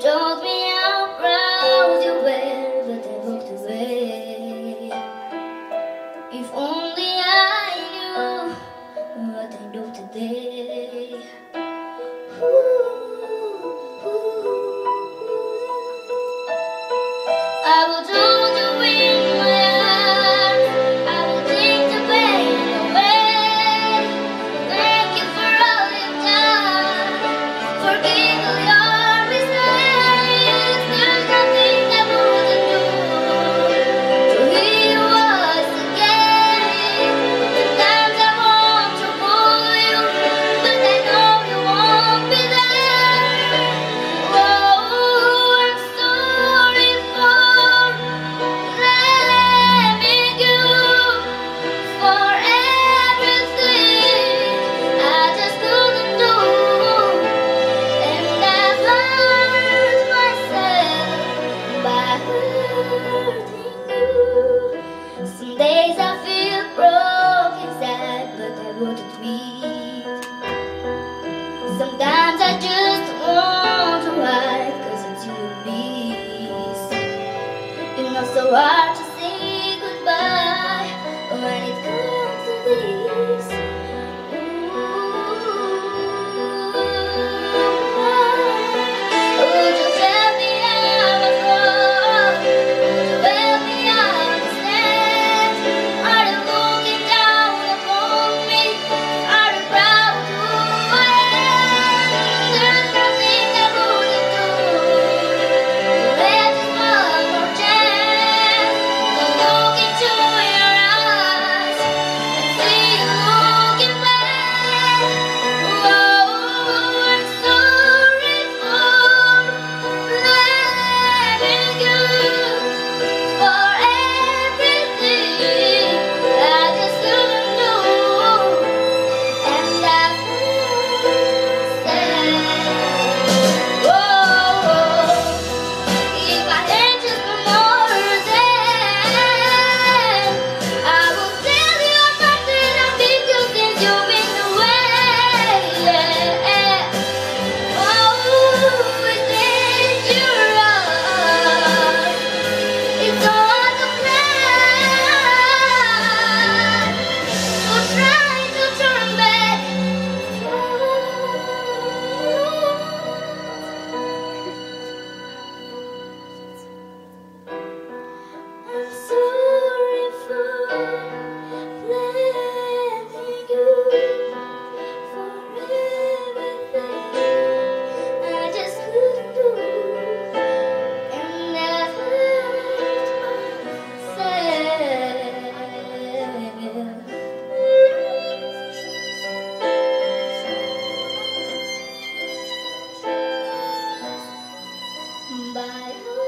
told me how proud you were, but I walked away. If only I